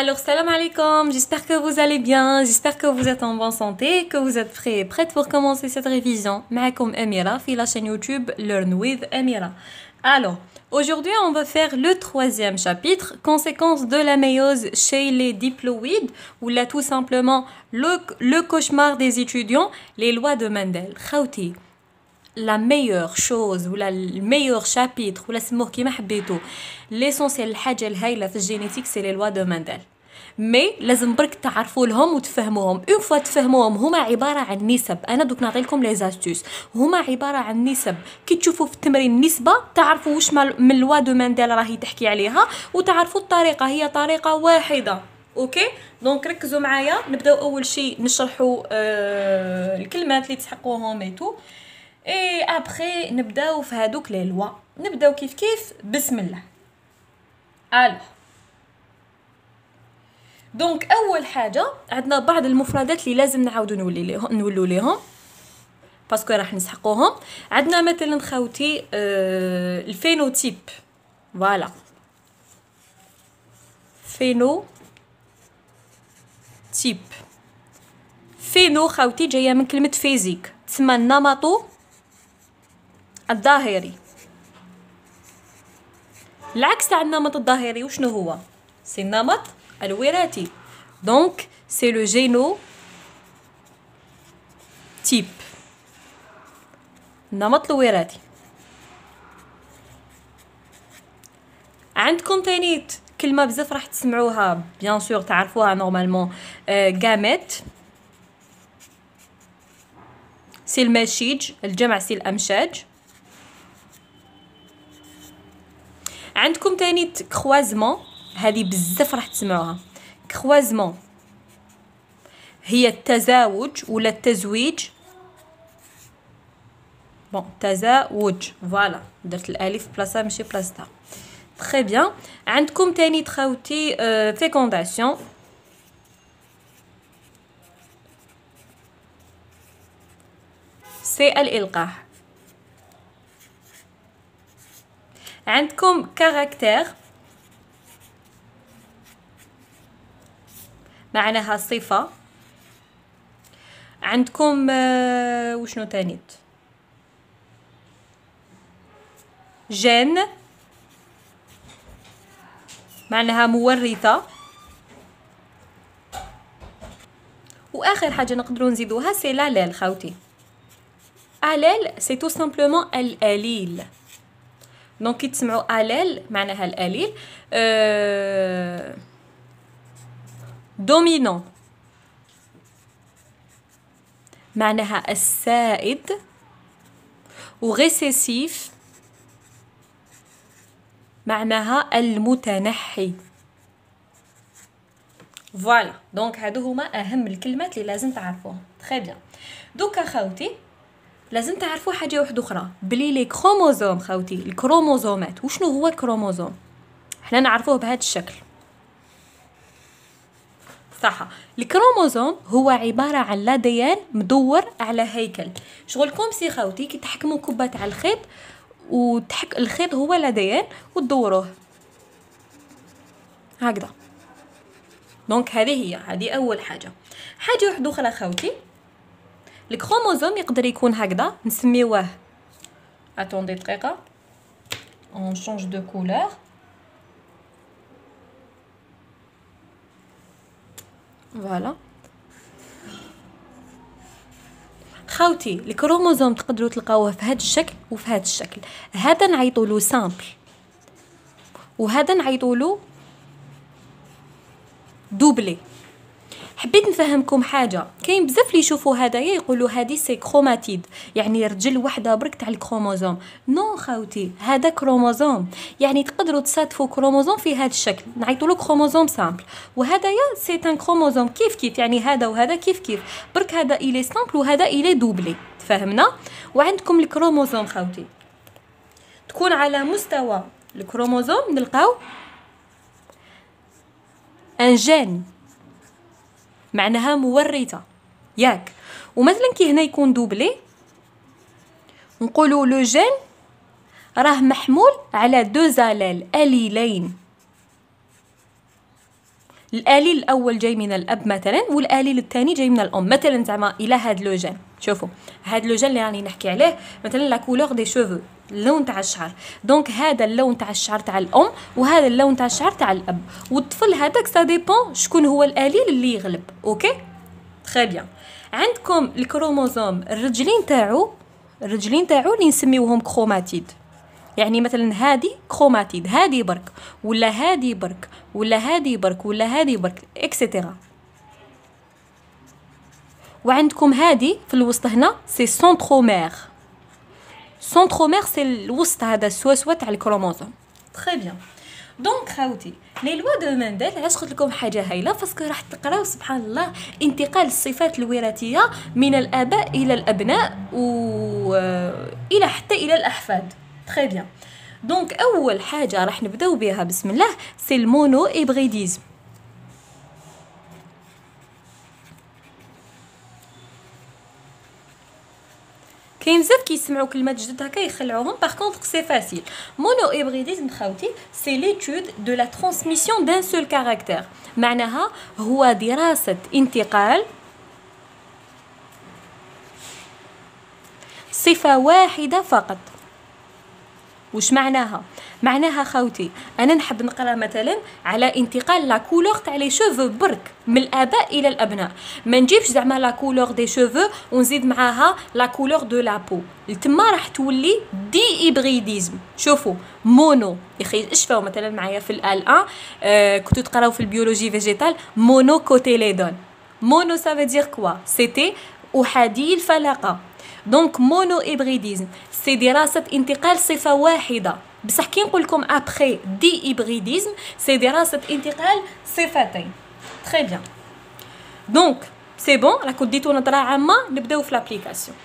Alors, salam alaikum, j'espère que vous allez bien, j'espère que vous êtes en bonne santé, que vous êtes prêts et prêtes pour commencer cette révision. Ma'akoum Amira, sur la chaîne YouTube Learn with Amira. Alors, aujourd'hui, on va faire le troisième chapitre, conséquences de la méiose chez les diploïdes, ou là tout simplement le, cauchemar des étudiants, les lois de Mendel. Khauti. Chose ou le meilleur chapitre ou la سموه كيما حبيتو l'essentiel الحاجة الهايله في ال génétique c'est les lois de Mendel mais لازم برك تعرفوا لهم وتفهموهم. une fois تفهموهم هما عبارة عن نسب. أنا دوك نعطي لكم les astuces هما عبارة عن نسب. كي تشوفوا في التمرين نسبه تعرفوا واش من lois de Mendel راهي تحكي عليها وتعرفوا الطريقة. هي طريقة واحدة. أوكي donc ركزوا معايا. نبداو أول شيء نشرحوا آه الكلمات اللي نسحقوهم et tout اي ابخي نبداو في هادوك لي لوا نبداو كيف كيف بسم الله alors donc اول حاجة عندنا بعض المفردات اللي لازم نعاودو نولي ليهم نولو ليهم parce que راح نسحقوهم عندنا مثلا خوتي آه ال phénotype voilà phénotype phéno خوتي جاية من كلمه physique تسمى النمط الظاهري. العكس تاع النمط الظاهري وشنو هو؟ c'est النمط الوراثي. donc c'est le génotype. النمط الوراثي. عندكم تانيت كلمة بزاف راح تسمعوها bien sûr تعرفوها normalement gamète c'est المشيج الجمع c'est الأمشاج. عندكم تاني croisement هذه بزاف راح تسمعوها. croisement هي التزاوج ولا التزويج؟ bon تزاوج. voilà درت الألف بلاصة ماشي بلاصتها. très bien عندكم تاني خاوتي fécondation c'est الالقاح عندكم caractère. معناها صفة. عندكم وشنو تانيت gène. معناها مورثة. وآخر حاجة نقدروا نزيدوها c'est l'allèle خاوتي. allèle c'est tout simplement الاليل donc كي تسمعوا allèle معناها الاليل أه dominant معناها السائد و récessif معناها المتنحي voilà donc هادو هما اهم الكلمات اللي لازم تعرفوهم très bien دوكا خاوتي لازم تعرفوا حاجة واحدة أخرى. بلي les chromosomes خاوتي الكروموزومات. وشنو هو الكروموزوم؟ حنا نعرفوه بهذا الشكل. صح الكروموزوم هو عبارة عن l'ADN مدور على هيكل. شغلكم c'est خاوتي كي تحكموا كوبا تاع الخيط وتاك الخيط هو l'ADN وتدوروه. هكذا. donc هذه هي هذه أول حاجة. حاجة واحدة أخرى خاوتي الكروموزوم يقدر يكون هكذا نسميوه attendez دقيقه on change de couleur voilà خاوتي الكروموزوم تقدروا تلقاوه في هذا الشكل وفي هذا الشكل. هذا نعيطولو simple وهذا نعيطولو doublé حبيت نفهمكم حاجة. كاين بزاف اللي يشوفوا هدايا يقولوا هذه c'est chromatide يعني رجل وحدة برك تاع ال chromosome. non خاوتي هذا كروموزوم. يعني تقدروا تصادفوا كروموزوم في هذا الشكل. نعيطوا له chromosome simple وهدايا c'est un chromosome كيف كيف؟ يعني هذا وهذا كيف كيف؟ برك هذا الي simple وهذا الي doublé فهمنا وعندكم الكروموزوم خاوتي تكون على مستوى الكروموزوم نلقاو un gène معناها مورثه ياك. ومثلا كي هنا يكون doublé نقولوا le gène راه محمول على deux allèles أليلين. الأليل الأول جاي من الأب مثلا والأليل الثاني جاي من الأم. مثلا زعما إلى هاد le gène. شوفوا هاد le gène اللي راني نحكي عليه مثلا la couleur des cheveux اللون تاع الشعر. donc هذا اللون تاع الشعر تاع الأم وهذا اللون تاع الشعر تاع الأب. والطفل هذاك ça dépend شكون هو الاليل اللي يغلب. OK très bien عندكم الكروموزوم الرجلين تاعو الرجلين تاعو اللي نسميوهم chromatide يعني مثلا هادي chromatide هادي برك ولا هادي برك ولا هادي برك ولا هادي برك et cetera وعندكم هادي في الوسط هنا c'est centromère centromère c'est الوسط هذا السواسوه تاع ال chromosome. très bien donc خاوتي les lois de Mendel علاش قلت لكم حاجة هايلة؟ parce que راح تقراو سبحان الله انتقال الصفات الوراثية من الآباء إلى الأبناء و إلى حتى إلى الأحفاد. très bien donc أول حاجة راح نبدأو بها بسم الله c'est ال monohybridisme كاين بزاف كيسمعوا كلمات جدد هكا يخلعوهم. par contre c'est facile monohybridisme خاوتي c'est l'étude de la transmission d'un seul caractère معناها هو دراسة انتقال صفة واحدة فقط. وش معناها؟ معناها خوتي أنا نحب نقرأ مثلا على انتقال la couleur تاع les cheveux برك من الآباء إلى الأبناء. ما نجيبش زعما la couleur des cheveux ونزيد معاها la couleur de la peau تما راح تولي dihybridisme شوفوا mono ياخي اشفاو مثلا معايا في ال L1 آه كنتو تقراو في ال biologie végétale monocotylédone mono ça veut dire quoi c'était احادي الفلقه donc monohybridisme c'est دراسه انتقال صفه واحدة بصح كي نقول لكم après dihybridisme c'est دراسه انتقال صفتين très bien donc c'est bon راكم ديتوا نظره عامه نبداو في l'application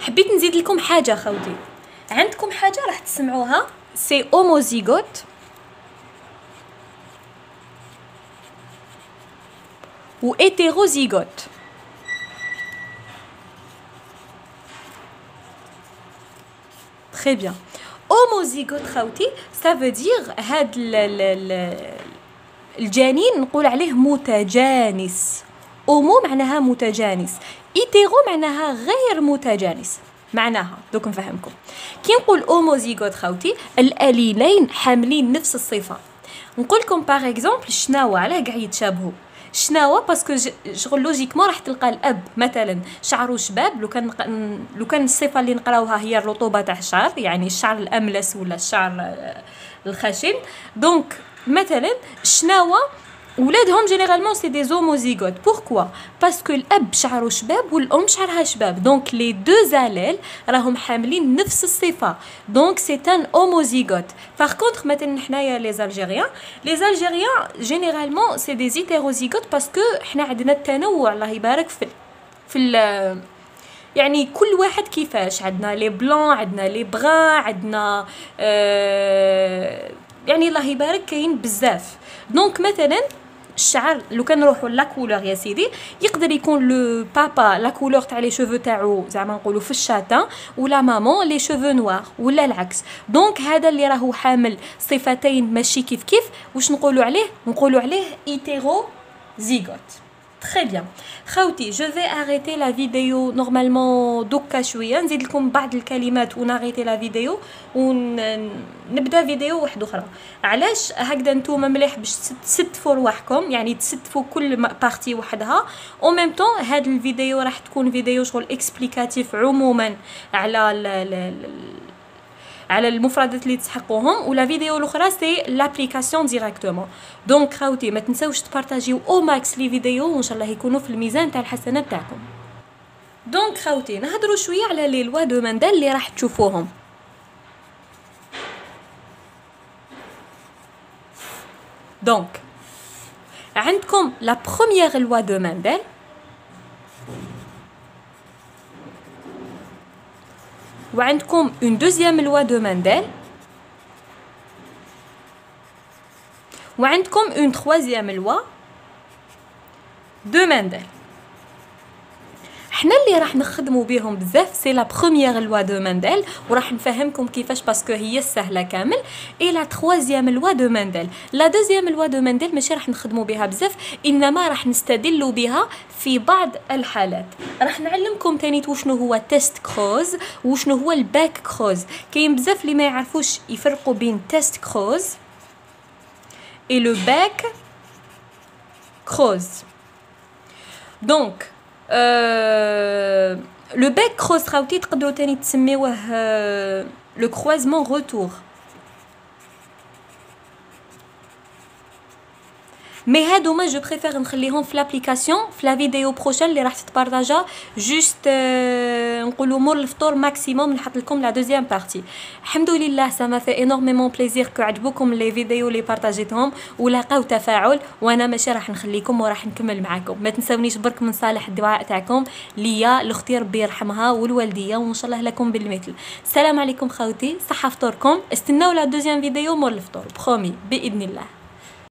حبيت نزيد لكم حاجة خوتي عندكم حاجة راح تسمعوها c'est homozygote و hétérozygote Très bien. Homozygote خاوتي veut dire هاد ال gène نقول عليه متجانس. homo معناها متجانس. hétéro معناها غير متجانس. معناها. دوكا نفهمكم. كي نقول homozygote خاوتي الأليلين حاملين نفس الصفة. نقول لكم par exemple شناوا علاه كاع يتشابهوا شناوا parce que شغل logiquement راح تلقى الأب مثلا شعره شباب لو كان لو كان الصفة اللي نقراوها هي الرطوبة تاع الشعر يعني الشعر الأملس ولا الشعر الخشن. donc مثلا شناوا ولادهم généralement c'est des homozygotes pourquoi parce que الأب شعره شباب والأم شعرها شباب. donc les deux allèles راهم حاملين نفس الصفة. donc c'est un homozygote par contre مثلا حنايا les Algériens les Algériens généralement c'est des hétérozygotes parce que حنا عندنا التنوع. الله يبارك في في يعني كل واحد كيفاش. عندنا les blonds عندنا les bruns عندنا آه يعني الله يبارك كاين بزاف. donc مثلا الشعر لو كان نروحوا la couleur يا سيدي يقدر يكون le papa la couleur تاع les cheveux تاعو زعما نقولوا في ال châtain و la maman les cheveux noirs ولا العكس. donc هذا اللي راهو حامل صفتين ماشي كيف كيف. واش نقولوا عليه؟ نقولوا عليه hétérozygote. Très bien. خاوتي je vais arrêter la vidéo normalement دوكا شوية نزيد لكم بعض الكلمات وناريتي la vidéo ونبدا فيديو واحدة أخرى علاش هكذا نتوما مليح باش تستفوا رواحكم يعني تستفوا كل partie وحدها en même temps هاد الفيديو راح تكون فيديو شغل explicative عموما على على المفردات اللي تسحقوهم و la vidéo الأخرى c'est l'application directement donc خاوتي ما تنساوش تبارطاجيو au max les vidéos وإن شاء الله يكونوا في الميزان تاع الحسنات تاعكم donc خاوتي نهضروا شوية على les lois de Mendel اللي راح تشوفوهم. donc عندكم la première loi de Mendel وعندكم une deuxième loi de Mendel وعندكم une troisième loi de Mendel حنا اللي راح نخدموا بهم بزاف. c'est la première loi de Mendel وراح نفهمكم كيفاش parce que هي السهلة كامل. et la troisième loi de Mendel la deuxième loi de Mendel ماشي راح نخدموا بها بزاف إنما راح نستدلوا بها في بعض الحالات. راح نعلمكم تاني وشنو هو test cross وشنو هو ال back cross كاين بزاف اللي ما يعرفوش يفرقوا بين test cross et le back cross donc le back cross خاوتي تقدروا تاني تسميوه le croisement retour mais هادوما je préfère نخليهم في l'application في la vidéo prochaine اللي راح تتبارطاجا juste نقولوا مور الفطور maximum نحط لكم la deuxième partie الحمد لله ça m'a fait énormément plaisir que عجبوكم les vidéos اللي بارطاجيتهم ولاقاو تفاعل وأنا ماشي راح نخليكم وراح نكمل معاكم. ما تنسونيش برك من صالح الدعاء تاعكم ليا لاختي ربي يرحمها والوالدية وإن شاء الله لكم بالمثل. السلام عليكم خوتي صحة فطوركم. استناو لا دوزيام فيديو مور الفطور. برومي بإذن الله.